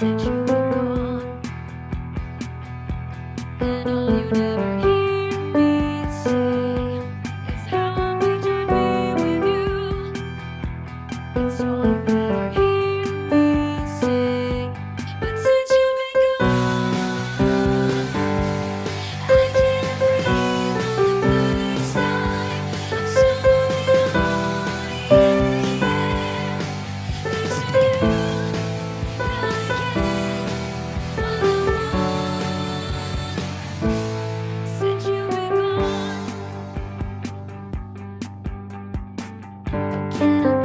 Since you were gone. And I